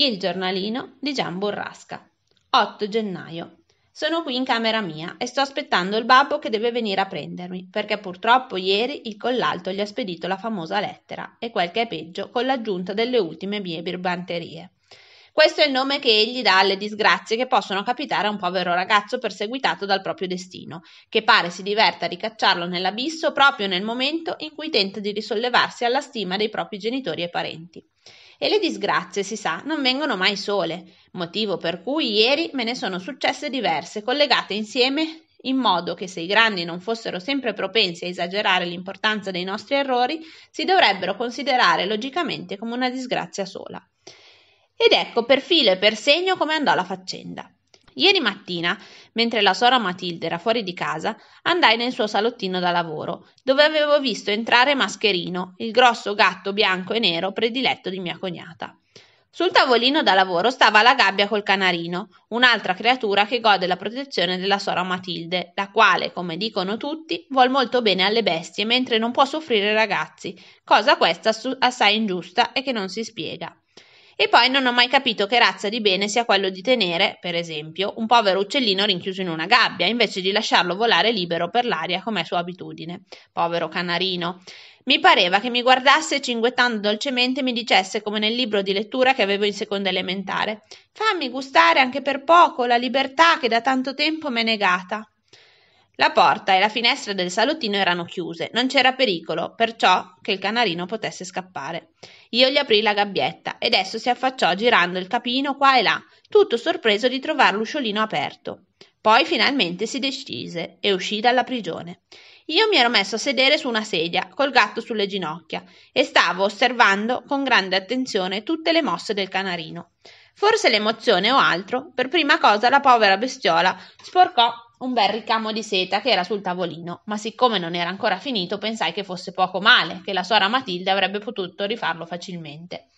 Il giornalino di Gian Burrasca. 8 gennaio. Sono qui in camera mia e sto aspettando il babbo che deve venire a prendermi, perché purtroppo ieri il collalto gli ha spedito la famosa lettera e quel che è peggio con l'aggiunta delle ultime mie birbanterie. Questo è il nome che egli dà alle disgrazie che possono capitare a un povero ragazzo perseguitato dal proprio destino, che pare si diverta a ricacciarlo nell'abisso proprio nel momento in cui tenta di risollevarsi alla stima dei propri genitori e parenti. E le disgrazie, si sa, non vengono mai sole, motivo per cui ieri me ne sono successe diverse, collegate insieme in modo che se i grandi non fossero sempre propensi a esagerare l'importanza dei nostri errori, si dovrebbero considerare logicamente come una disgrazia sola. Ed ecco per filo e per segno come andò la faccenda. Ieri mattina, mentre la sora Matilde era fuori di casa, andai nel suo salottino da lavoro, dove avevo visto entrare Mascherino, il grosso gatto bianco e nero prediletto di mia cognata. Sul tavolino da lavoro stava la gabbia col canarino, un'altra creatura che gode la protezione della sora Matilde, la quale, come dicono tutti, vuol molto bene alle bestie, mentre non può soffrire ragazzi, cosa questa assai ingiusta e che non si spiega. E poi non ho mai capito che razza di bene sia quello di tenere, per esempio, un povero uccellino rinchiuso in una gabbia, invece di lasciarlo volare libero per l'aria come è sua abitudine. Povero canarino. Mi pareva che mi guardasse e cinguettando dolcemente mi dicesse come nel libro di lettura che avevo in seconda elementare Fammi gustare anche per poco la libertà che da tanto tempo m'è negata. La porta e la finestra del salottino erano chiuse, non c'era pericolo, perciò che il canarino potesse scappare. Io gli aprì la gabbietta ed esso si affacciò girando il capino qua e là, tutto sorpreso di trovar l'usciolino aperto. Poi finalmente si decise e uscì dalla prigione. Io mi ero messo a sedere su una sedia, col gatto sulle ginocchia, e stavo osservando con grande attenzione tutte le mosse del canarino. Forse l'emozione o altro, per prima cosa la povera bestiola sporcò un bel ricamo di seta che era sul tavolino, ma siccome non era ancora finito pensai che fosse poco male, che la sora Matilde avrebbe potuto rifarlo facilmente.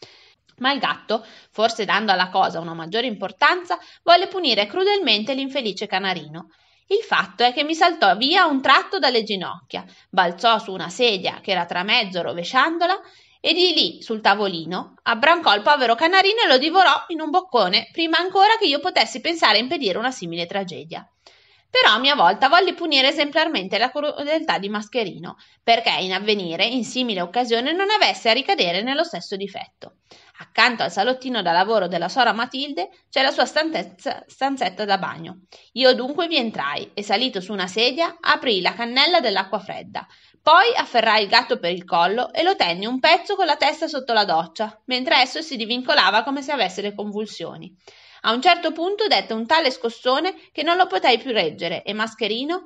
Ma il gatto, forse dando alla cosa una maggiore importanza, volle punire crudelmente l'infelice canarino. Il fatto è che mi saltò via un tratto dalle ginocchia, balzò su una sedia che era tra mezzo rovesciandola e di lì sul tavolino abbrancò il povero canarino e lo divorò in un boccone prima ancora che io potessi pensare a impedire una simile tragedia. Però a mia volta volli punire esemplarmente la crudeltà di Mascherino, perché in avvenire, in simile occasione, non avesse a ricadere nello stesso difetto. Accanto al salottino da lavoro della sora Matilde c'è la sua stanzetta da bagno. Io dunque vi entrai e, salito su una sedia, aprii la cannella dell'acqua fredda. Poi afferrai il gatto per il collo e lo tenni un pezzo con la testa sotto la doccia, mentre esso si divincolava come se avesse le convulsioni. A un certo punto dette un tale scossone che non lo potei più reggere e Mascherino,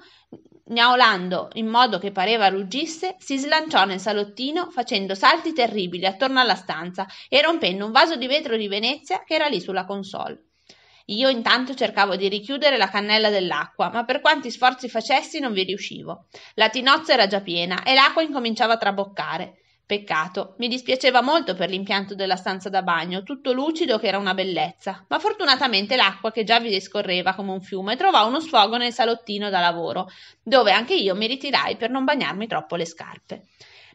gnaolando in modo che pareva ruggisse, si slanciò nel salottino facendo salti terribili attorno alla stanza e rompendo un vaso di vetro di Venezia che era lì sulla console. Io intanto cercavo di richiudere la cannella dell'acqua, ma per quanti sforzi facessi non vi riuscivo. La tinozza era già piena e l'acqua incominciava a traboccare. Peccato, mi dispiaceva molto per l'impianto della stanza da bagno, tutto lucido che era una bellezza, ma fortunatamente l'acqua che già vi scorreva come un fiume trovò uno sfogo nel salottino da lavoro, dove anche io mi ritirai per non bagnarmi troppo le scarpe.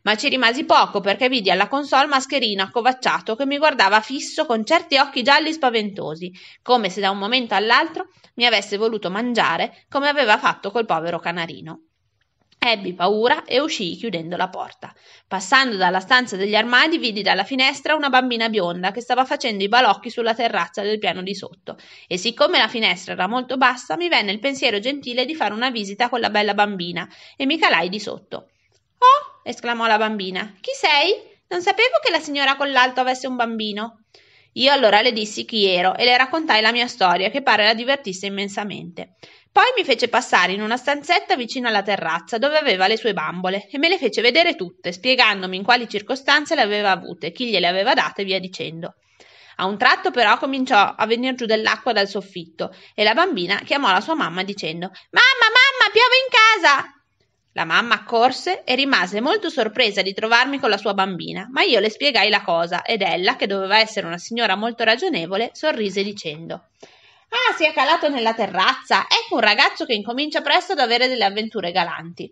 Ma ci rimasi poco perché vidi alla console Mascherino accovacciato che mi guardava fisso con certi occhi gialli spaventosi, come se da un momento all'altro mi avesse voluto mangiare come aveva fatto col povero canarino. Ebbi paura e uscii chiudendo la porta. Passando dalla stanza degli armadi vidi dalla finestra una bambina bionda che stava facendo i balocchi sulla terrazza del piano di sotto e siccome la finestra era molto bassa mi venne il pensiero gentile di fare una visita a quella bella bambina e mi calai di sotto. Oh! esclamò la bambina. Chi sei? Non sapevo che la signora Collalto avesse un bambino. Io allora le dissi chi ero e le raccontai la mia storia che pare la divertisse immensamente. Poi mi fece passare in una stanzetta vicino alla terrazza dove aveva le sue bambole e me le fece vedere tutte, spiegandomi in quali circostanze le aveva avute, chi gliele aveva date e via dicendo. A un tratto però cominciò a venir giù dell'acqua dal soffitto e la bambina chiamò la sua mamma dicendo Mamma, mamma, piove in casa! La mamma accorse e rimase molto sorpresa di trovarmi con la sua bambina, ma io le spiegai la cosa ed ella, che doveva essere una signora molto ragionevole, sorrise dicendo Ah, si è calato nella terrazza. Ecco un ragazzo che incomincia presto ad avere delle avventure galanti.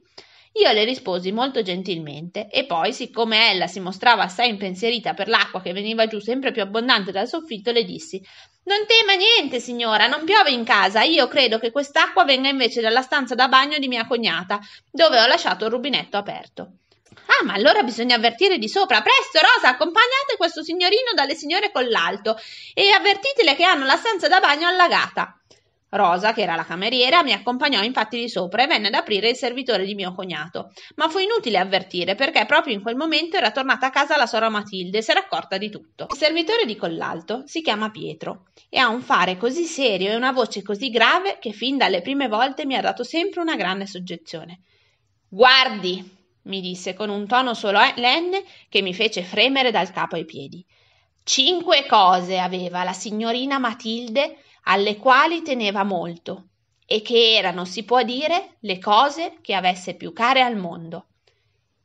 Io le risposi molto gentilmente e poi, siccome ella si mostrava assai impensierita per l'acqua che veniva giù sempre più abbondante dal soffitto, le dissi Non tema niente, signora, non piove in casa. Io credo che quest'acqua venga invece dalla stanza da bagno di mia cognata, dove ho lasciato il rubinetto aperto. Ah, ma allora bisogna avvertire di sopra. Presto, Rosa, accompagnate questo signorino dalle signore Collalto e avvertitele che hanno la stanza da bagno allagata. Rosa, che era la cameriera, mi accompagnò infatti di sopra e venne ad aprire il servitore di mio cognato. Ma fu inutile avvertire perché proprio in quel momento era tornata a casa la sora Matilde e si era accorta di tutto. Il servitore di Collalto si chiama Pietro e ha un fare così serio e una voce così grave che fin dalle prime volte mi ha dato sempre una grande soggezione. Guardi, mi disse con un tono solenne che mi fece fremere dal capo ai piedi. Cinque cose aveva la signorina Matilde alle quali teneva molto e che erano, si può dire, le cose che avesse più care al mondo.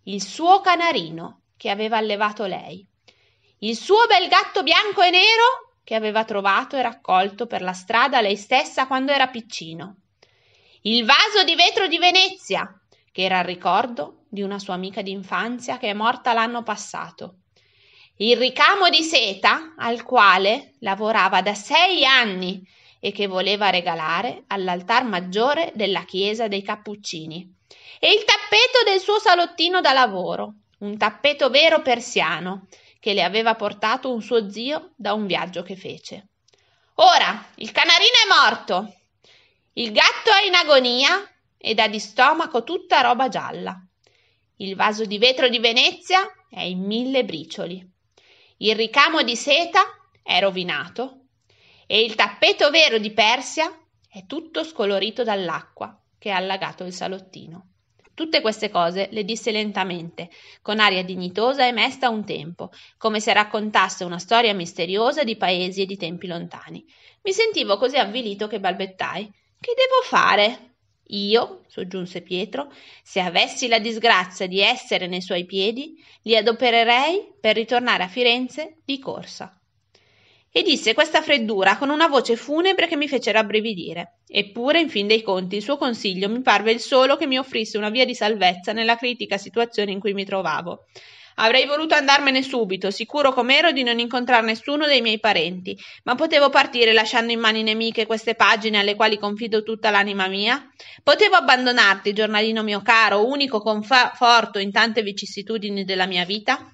Il suo canarino che aveva allevato lei, il suo bel gatto bianco e nero che aveva trovato e raccolto per la strada lei stessa quando era piccino, il vaso di vetro di Venezia, che era il ricordo di una sua amica d'infanzia che è morta l'anno passato, il ricamo di seta al quale lavorava da sei anni e che voleva regalare all'altar maggiore della chiesa dei Cappuccini, e il tappeto del suo salottino da lavoro, un tappeto vero persiano, che le aveva portato un suo zio da un viaggio che fece. Ora, il canarino è morto, il gatto è in agonia ed ha di stomaco tutta roba gialla. Il vaso di vetro di Venezia è in mille bricioli. Il ricamo di seta è rovinato e il tappeto vero di Persia è tutto scolorito dall'acqua che ha allagato il salottino. Tutte queste cose le disse lentamente, con aria dignitosa e mesta a un tempo, come se raccontasse una storia misteriosa di paesi e di tempi lontani. Mi sentivo così avvilito che balbettai. Che devo fare? Io, soggiunse Pietro, se avessi la disgrazia di essere nei suoi piedi, li adopererei per ritornare a Firenze di corsa. E disse questa freddura con una voce funebre che mi fece rabbrividire. Eppure, in fin dei conti, il suo consiglio mi parve il solo che mi offrisse una via di salvezza nella critica situazione in cui mi trovavo. Avrei voluto andarmene subito, sicuro com'ero di non incontrar nessuno dei miei parenti, ma potevo partire lasciando in mani nemiche queste pagine alle quali confido tutta l'anima mia? Potevo abbandonarti, giornalino mio caro, unico conforto in tante vicissitudini della mia vita?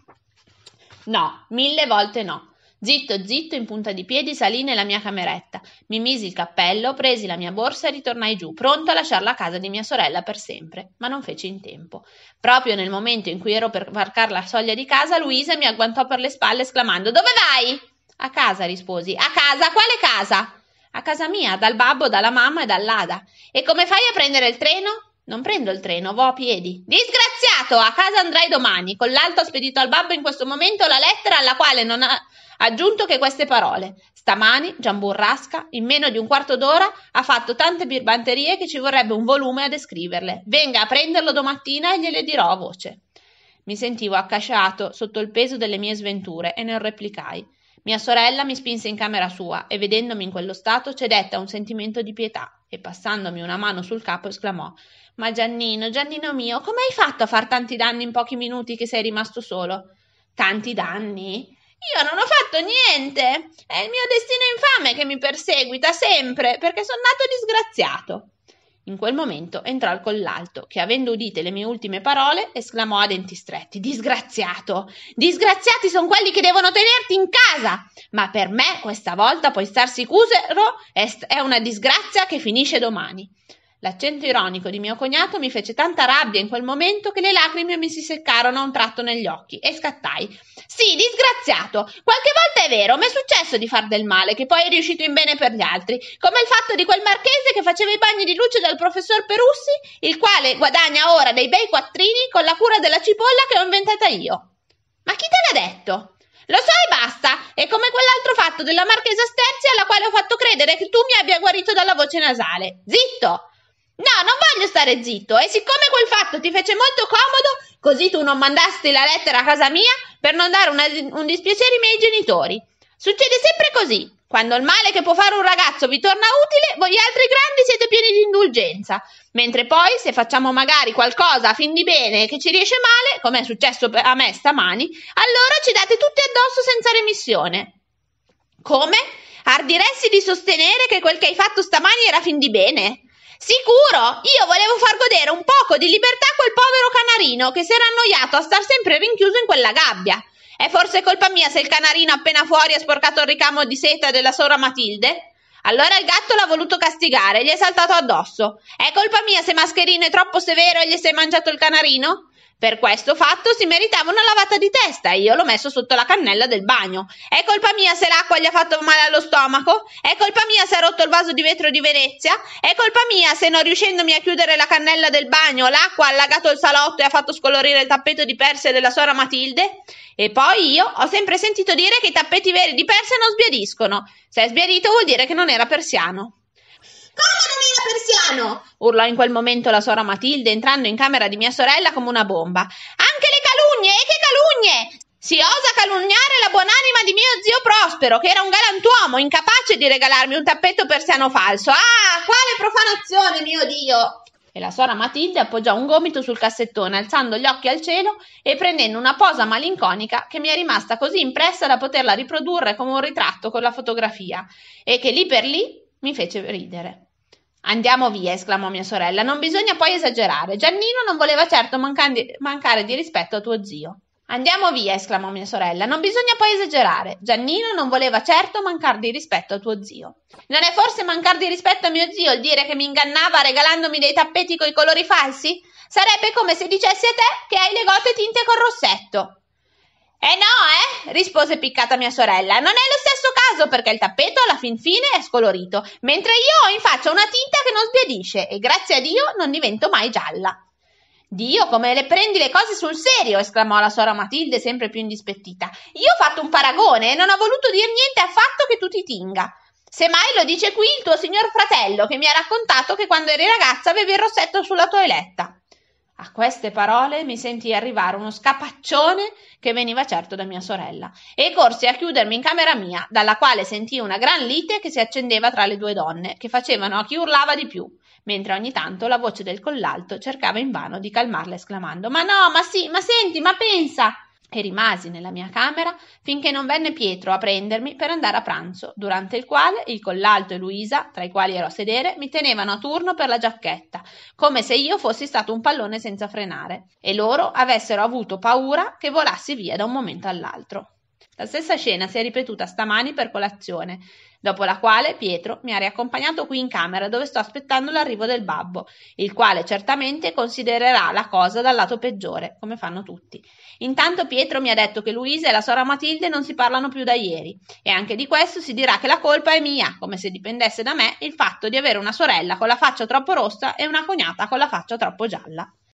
No, mille volte no. Zitto, zitto, in punta di piedi salì nella mia cameretta, mi misi il cappello, presi la mia borsa e ritornai giù, pronto a lasciar la casa di mia sorella per sempre, ma non feci in tempo. Proprio nel momento in cui ero per varcar la soglia di casa, Luisa mi agguantò per le spalle esclamando Dove vai? A casa, risposi. A casa? Quale casa? A casa mia, dal babbo, dalla mamma e dall'Ada. E come fai a prendere il treno? Non prendo il treno, vo a piedi. Disgraziato! A casa andrai domani. Con l'alto ho spedito al babbo in questo momento la lettera alla quale non ha aggiunto che queste parole. Stamani Gian Burrasca, in meno di un quarto d'ora, ha fatto tante birbanterie che ci vorrebbe un volume a descriverle. Venga a prenderlo domattina e gliele dirò a voce. Mi sentivo accasciato sotto il peso delle mie sventure e non replicai. Mia sorella mi spinse in camera sua e vedendomi in quello stato cedette a un sentimento di pietà e passandomi una mano sul capo esclamò Ma Giannino, Giannino mio, come hai fatto a far tanti danni in pochi minuti che sei rimasto solo? Tanti danni? Io non ho fatto niente. È il mio destino infame che mi perseguita sempre perché sono nato disgraziato. In quel momento entrò il collalto, che avendo udite le mie ultime parole, esclamò a denti stretti: Disgraziato! Disgraziati sono quelli che devono tenerti in casa! Ma per me, questa volta, puoi star sicuro, è una disgrazia che finisce domani. L'accento ironico di mio cognato mi fece tanta rabbia in quel momento che le lacrime mi si seccarono a un tratto negli occhi e scattai. Sì, disgraziato! Qualche volta è vero, mi è successo di far del male, che poi è riuscito in bene per gli altri, come il fatto di quel marchese che faceva i bagni di luce dal professor Perussi, il quale guadagna ora dei bei quattrini con la cura della cipolla che ho inventata io. Ma chi te l'ha detto? Lo so e basta! È come quell'altro fatto della marchesa Sterzi alla quale ho fatto credere che tu mi abbia guarito dalla voce nasale. Zitto! No, non voglio stare zitto e siccome quel fatto ti fece molto comodo, così tu non mandasti la lettera a casa mia per non dare una, un dispiacere ai miei genitori. Succede sempre così. Quando il male che può fare un ragazzo vi torna utile, voi altri grandi siete pieni di indulgenza, mentre poi se facciamo magari qualcosa a fin di bene che ci riesce male, come è successo a me stamani, allora ci date tutti addosso senza remissione. Come? Ardiresti di sostenere che quel che hai fatto stamani era fin di bene? Sicuro, io volevo far godere un poco di libertà a quel povero canarino che si era annoiato a star sempre rinchiuso in quella gabbia. È forse colpa mia se il canarino appena fuori ha sporcato il ricamo di seta della sora Matilde? Allora il gatto l'ha voluto castigare e gli è saltato addosso. È colpa mia se Mascherino è troppo severo e gli si è mangiato il canarino? Per questo fatto si meritava una lavata di testa e io l'ho messo sotto la cannella del bagno. È colpa mia se l'acqua gli ha fatto male allo stomaco? È colpa mia se ha rotto il vaso di vetro di Venezia? È colpa mia se non riuscendomi a chiudere la cannella del bagno l'acqua ha allagato il salotto e ha fatto scolorire il tappeto di Persia della sora Matilde? E poi io ho sempre sentito dire che i tappeti veri di Persia non sbiadiscono. Se è sbiadito vuol dire che non era persiano. Come non era persiano? urlò in quel momento la sora Matilde entrando in camera di mia sorella come una bomba. Anche le calunnie, e che calunnie! Si osa calunniare la buonanima di mio zio Prospero, che era un galantuomo, incapace di regalarmi un tappeto persiano falso. Ah, quale profanazione, mio Dio! E la sora Matilde appoggiò un gomito sul cassettone, alzando gli occhi al cielo e prendendo una posa malinconica che mi è rimasta così impressa da poterla riprodurre come un ritratto con la fotografia e che lì per lì mi fece ridere. Andiamo via, esclamò mia sorella. Non bisogna poi esagerare. Giannino non voleva certo mancare di rispetto a tuo zio. Andiamo via, esclamò mia sorella. Non bisogna poi esagerare. Giannino non voleva certo mancare di rispetto a tuo zio. Non è forse mancare di rispetto a mio zio il dire che mi ingannava regalandomi dei tappeti coi colori falsi? Sarebbe come se dicessi a te che hai le gote tinte col rossetto. Eh no, eh? rispose piccata mia sorella. Non è lo stesso caso perché il tappeto alla fin fine è scolorito, mentre io ho in faccia una tinta che non sbiadisce e grazie a Dio non divento mai gialla. Dio, come le prendi le cose sul serio? esclamò la sora Matilde, sempre più indispettita. Io ho fatto un paragone e non ho voluto dir niente affatto che tu ti tinga. Semmai lo dice qui il tuo signor fratello, che mi ha raccontato che quando eri ragazza avevi il rossetto sulla toeletta. A queste parole mi sentii arrivare uno scapaccione che veniva certo da mia sorella e corsi a chiudermi in camera mia, dalla quale sentii una gran lite che si accendeva tra le due donne, che facevano a chi urlava di più, mentre ogni tanto la voce del collalto cercava invano di calmarla esclamando Ma no, ma sì, ma senti, ma pensa e rimasi nella mia camera finché non venne Pietro a prendermi per andare a pranzo, durante il quale il collalto e Luisa, tra i quali ero a sedere, mi tenevano a turno per la giacchetta, come se io fossi stato un pallone senza frenare, e loro avessero avuto paura che volassi via da un momento all'altro. La stessa scena si è ripetuta stamani per colazione, dopo la quale Pietro mi ha riaccompagnato qui in camera dove sto aspettando l'arrivo del babbo, il quale certamente considererà la cosa dal lato peggiore, come fanno tutti. Intanto Pietro mi ha detto che Luisa e la sora Matilde non si parlano più da ieri, e anche di questo si dirà che la colpa è mia, come se dipendesse da me il fatto di avere una sorella con la faccia troppo rossa e una cognata con la faccia troppo gialla.